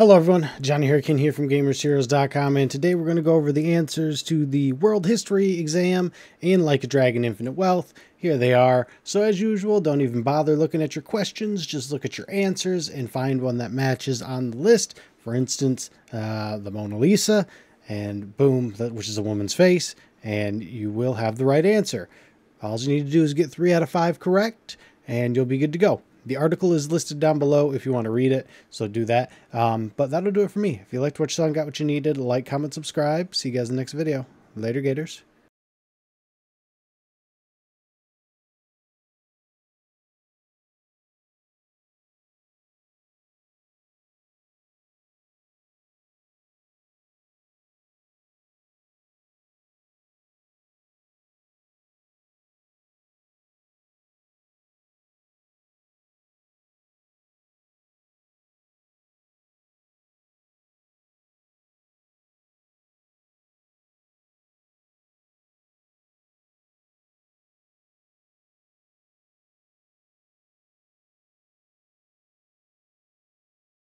Hello everyone, Johnny Hurricane here from GamersHeroes.com and today we're going to go over the answers to the World History exam in Like a Dragon Infinite Wealth. Here they are. So as usual, don't even bother looking at your questions, just look at your answers and find one that matches on the list. For instance, uh, the Mona Lisa, and boom, which is a woman's face, and you will have the right answer. All you need to do is get three out of five correct, and you'll be good to go. The article is listed down below if you want to read it, so do that. Um, but that'll do it for me. If you liked what you saw and got what you needed, like, comment, subscribe. See you guys in the next video. Later, Gators.